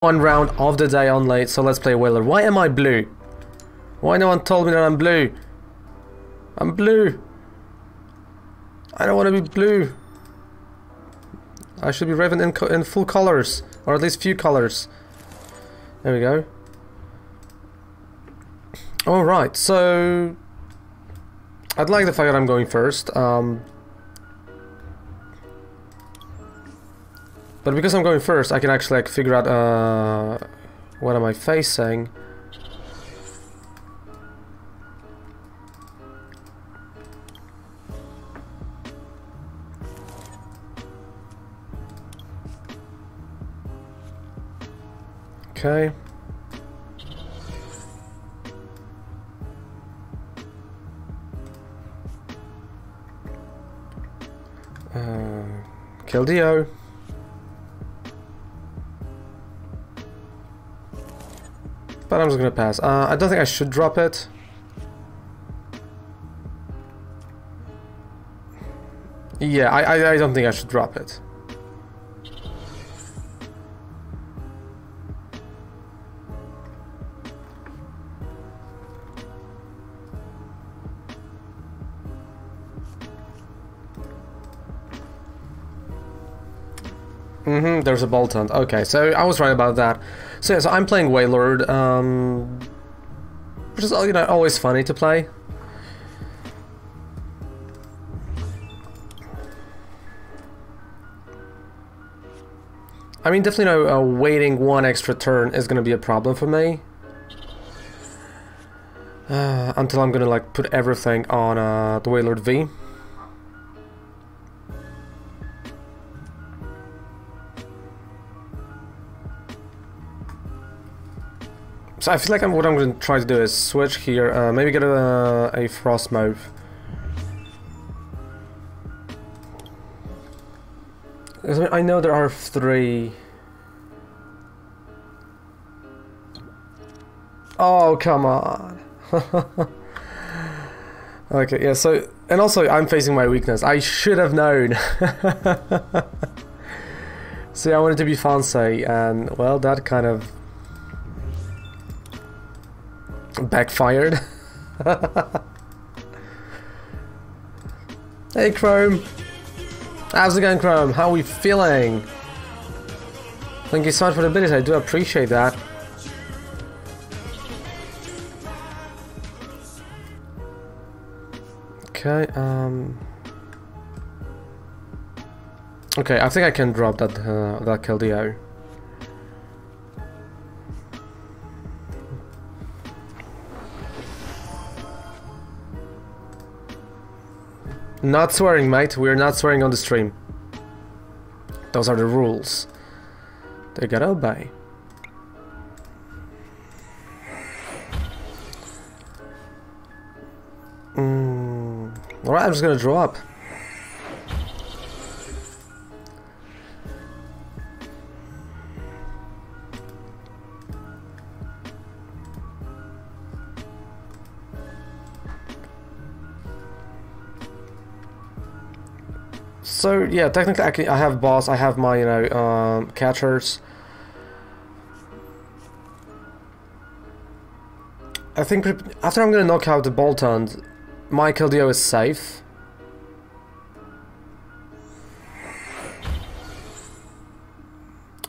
one round of the day on late, so let's play Wailord. Why am I blue? Why no one told me that I'm blue? I'm blue. I don't want to be blue. I should be Raven in, in full colors, or at least few colors. There we go. Alright, so... I'd like the fact that I'm going first. Um, but because I'm going first, I can actually like figure out uh, what am I facing. Okay. Uh, Keldeo. But I'm just gonna pass. Uh, I don't think I should drop it. Yeah, I, I, I don't think I should drop it. Mm-hmm, there's a Boltund. Okay, so I was right about that. So yeah, so I'm playing Wailord, um, which is you know always funny to play. I mean, definitely, know, uh, waiting one extra turn is going to be a problem for me. Uh, until I'm going to like put everything on uh, the Wailord V. So I feel like I'm, what I'm going to try to do is switch here, uh, maybe get a, a Frosmoth. I know there are three. Oh, come on. okay, yeah, so, and also I'm facing my weakness. I should have known. See, I wanted to be fancy, and, well, that kind of backfired. hey Chrome! How's it going Chrome? How are we feeling? Thank you so much for the ability, I do appreciate that. Okay, um... Okay, I think I can drop that, uh, that Keldeo. Not swearing, mate. We're not swearing on the stream. Those are the rules. They gotta obey. Mm. Alright, I'm just gonna draw up. So yeah, technically I, can, I have boss, I have my you know um, catchers. I think after I'm gonna knock out the Boltund, my Keldeo is safe.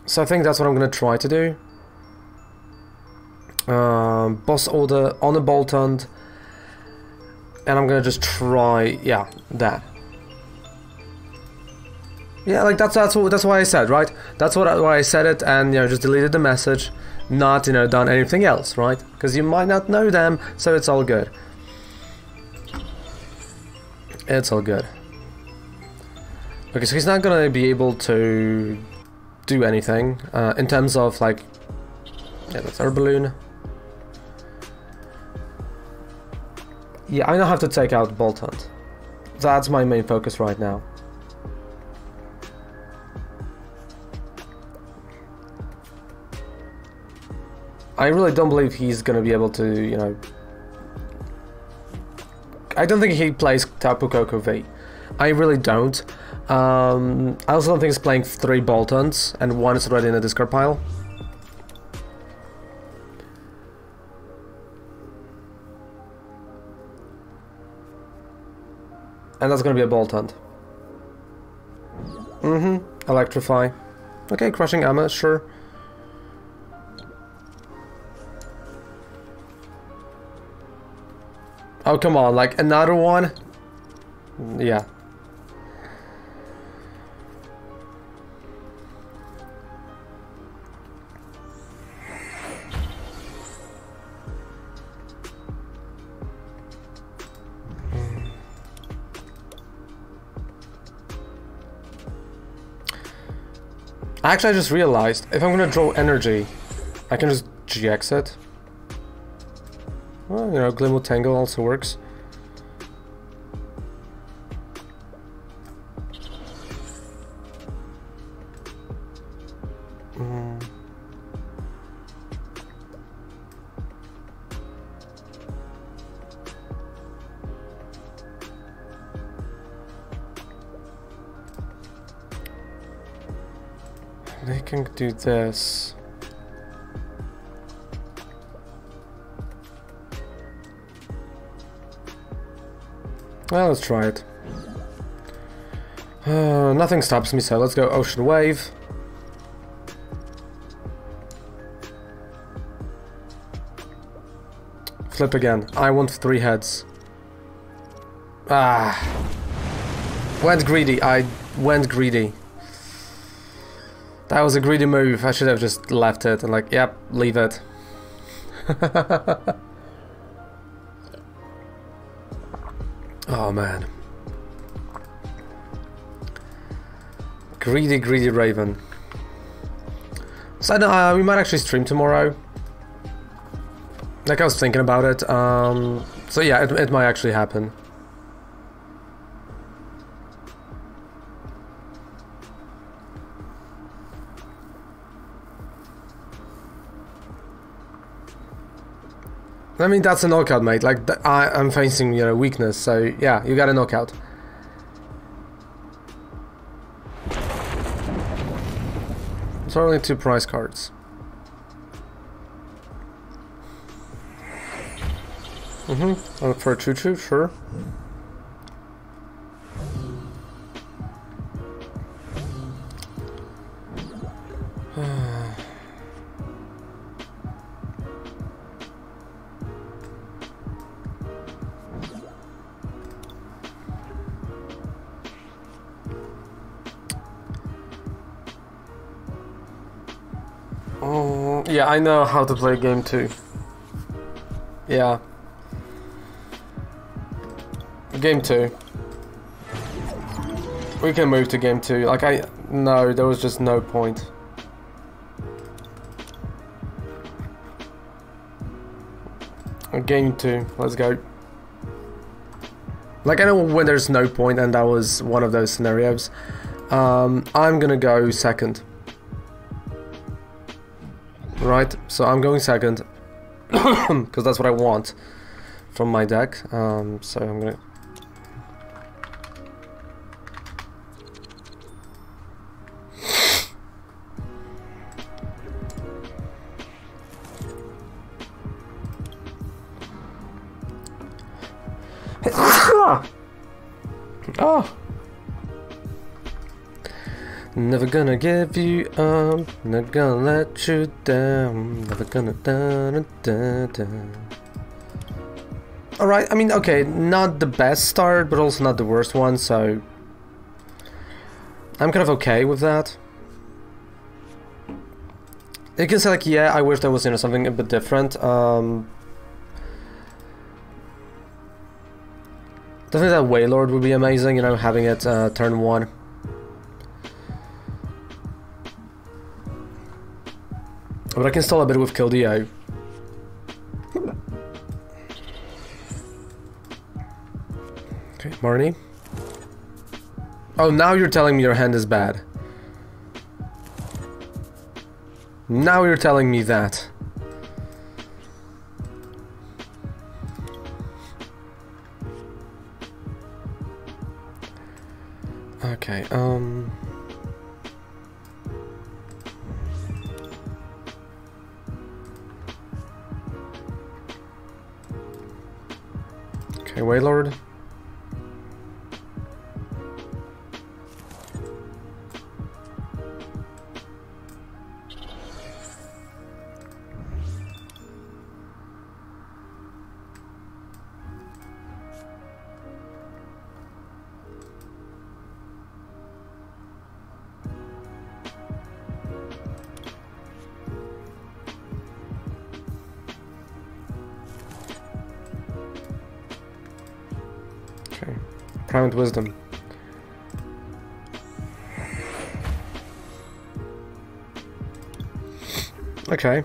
So I think that's what I'm gonna try to do. Um, boss order on a Boltund, and I'm gonna just try, yeah, that. Yeah, like that's that's what, that's why I said, right? That's what why I said it, and you know, just deleted the message, not you know done anything else, right? Because you might not know them, so it's all good. It's all good. Okay, so he's not gonna be able to do anything uh, in terms of like, yeah, that's our balloon. Yeah, I now have to take out Boltund. That's my main focus right now. I really don't believe he's gonna be able to, you know... I don't think he plays Tapu Koko V. I really don't. Um, I also don't think he's playing three Boltunds, and one is already in the discard pile. And that's gonna be a Boltund. Mm-hmm. Electrify. Okay, crushing armor, sure. Oh, come on, like another one? Yeah. Actually, I just realized, if I'm gonna draw energy, I can just GX it. Well, you know, Glimwood Tangle also works. Mm. They can do this. Well, let's try it. Uh, nothing stops me, so let's go Ocean Wave. Flip again. I want three heads. Ah. Went greedy. I went greedy. That was a greedy move. I should have just left it and like, yep, leave it. oh man. Greedy, greedy Raven. So uh, we might actually stream tomorrow. Like I was thinking about it. Um, so yeah, it, it might actually happen. I mean, that's a knockout, mate. Like, I, I'm facing, you know, weakness, so yeah, you got a knockout. So only two prize cards. Mm-hmm. For a choo-choo, sure. I know how to play game two. Yeah. Game two. We can move to game two. Like, I... No, there was just no point. Game two. Let's go. Like, I know when there's no point, and that was one of those scenarios. Um, I'm gonna go second. Right, so I'm going second. Because that's what I want from my deck. Um, so I'm gonna... oh! Never gonna give you up, not gonna let you down, never gonna da da da da. Alright, I mean, okay, not the best start, but also not the worst one, so... I'm kind of okay with that. You can say like, yeah, I wish there was, you know, something a bit different. Um, definitely that Wailord would be amazing, you know, having it uh, turn one. But I can still a bit with Keldeo. Okay, Marnie. Oh, now you're telling me your hand is bad. Now you're telling me that. Okay, um... Okay, Wailord. Okay. Private wisdom. Okay.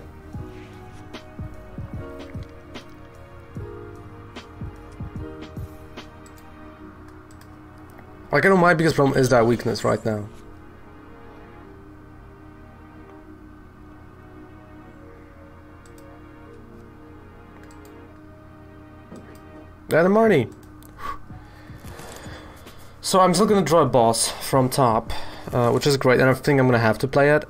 I know my biggest problem is that weakness right now. The money. So I'm still gonna draw a boss from top, uh, which is great, and I think I'm gonna have to play it.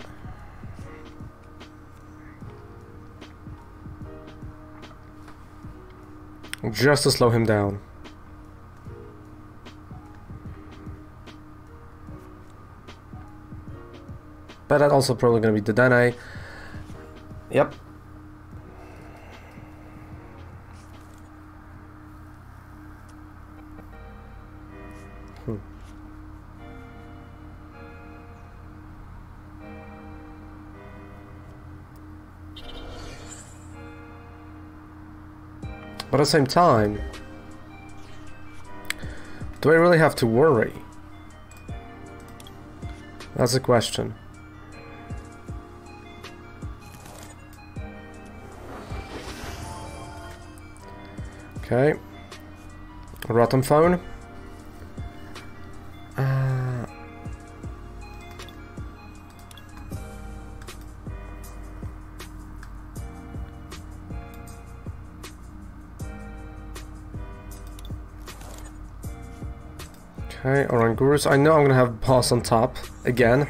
Just to slow him down. But that's also probably gonna be the Dene. Yep. But at the same time, do I really have to worry? That's the question. Okay. Rotom phone. Okay, Orangurus. I know I'm gonna have boss on top again.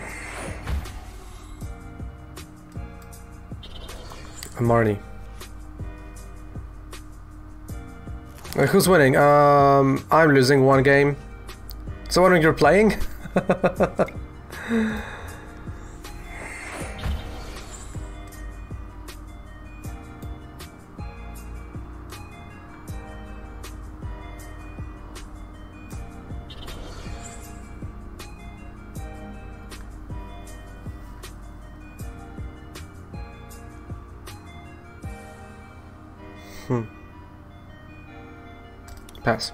Marnie. Uh, who's winning? Um, I'm losing one game. So what are you playing? hmm. Pass.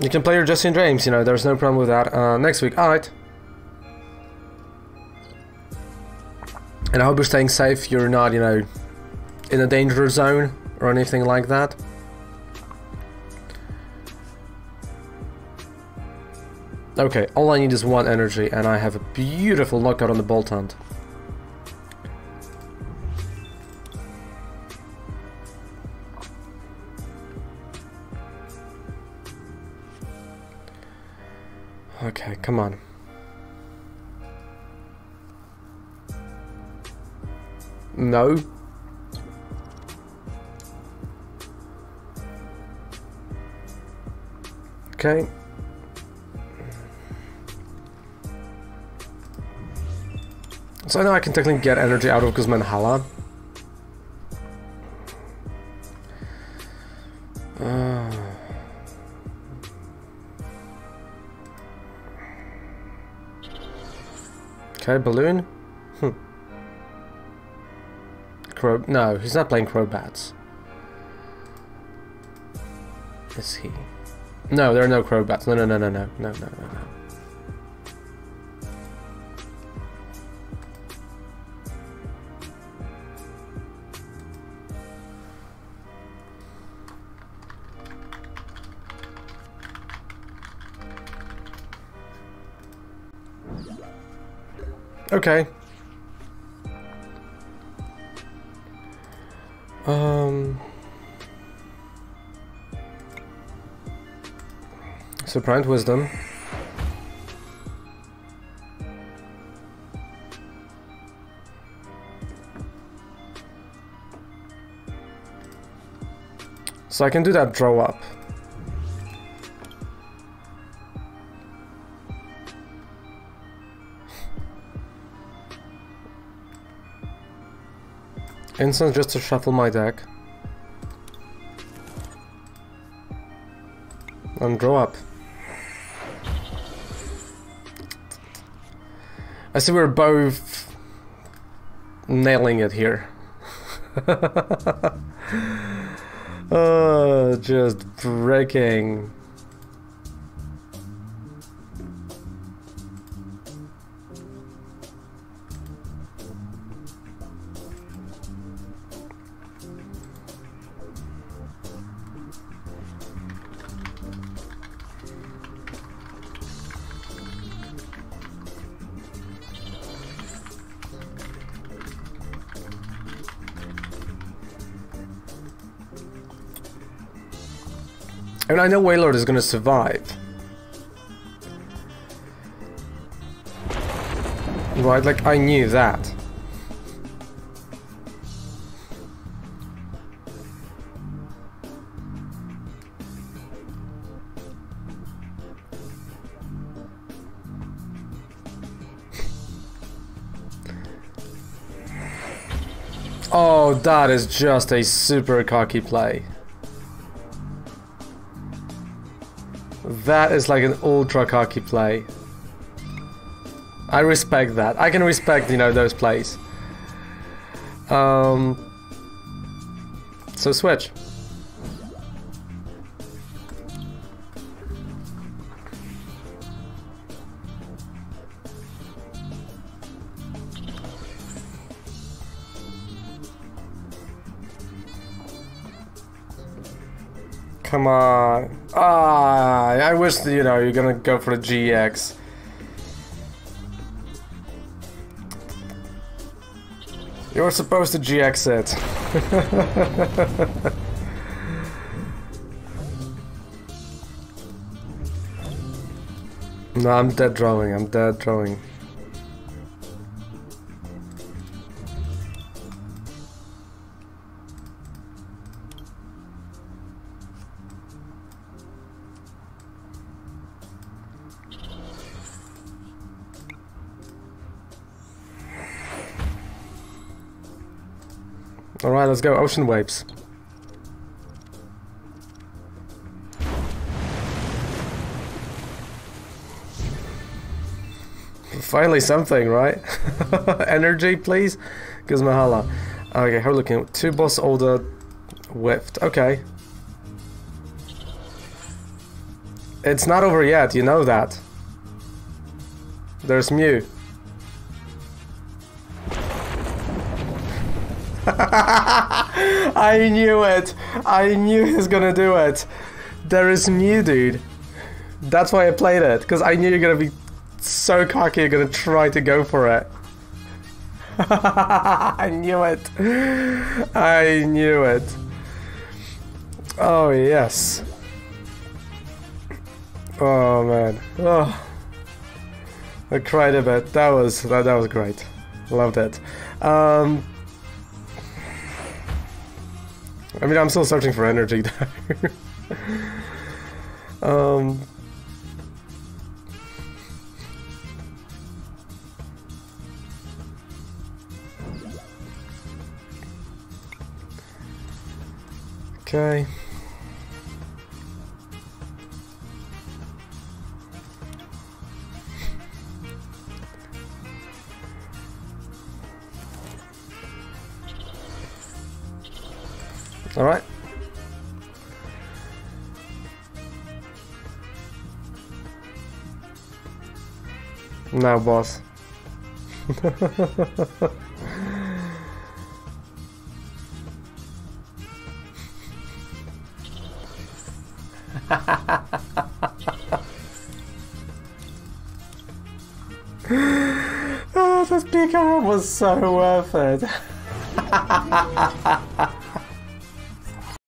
You can play your Justin James, you know, there's no problem with that. Uh, next week, alright. And I hope you're staying safe, you're not, you know, in a danger zone or anything like that. Okay, all I need is one energy and I have a beautiful knockout on the Boltund. Okay, come on. No. Okay. So I know I can technically get energy out of Guzman Uh, okay, balloon. Hmm. Crow. No, he's not playing Crobats. Is he? No, there are no Crobats. No, no, no, no, no, no, no, no, Okay. Um. Surprise wisdom. So I can do that draw up. Instance just to shuffle my deck. And draw up. I see we're both nailing it here. Oh, just breaking. And I know Wailord is gonna survive. Right, like I knew that. Oh, that is just a super cocky play. That is like an ultra cocky play. I respect that. I can respect, you know, those plays. Um, so switch. Come on. Ah, I wish, you know, you're gonna go for the GX. You were supposed to GX it. no, I'm dead drawing, I'm dead drawing. Let's go. Ocean waves. Finally something, right? Energy, please? Guzma & Hala. Okay, how are we looking? Two boss order whiffed. Okay. It's not over yet, you know that. There's Mew. I knew it. I knew he was gonna do it. There is Mew, dude. That's why I played it, because I knew you're gonna be so cocky you're gonna try to go for it. I knew it. I knew it. Oh, yes. Oh, man. Oh. I cried a bit. That was that, that was great. Loved it. Um, I mean, I'm still searching for energy though. um. Okay. All right. Now, boss. oh, this speaker was so worth it.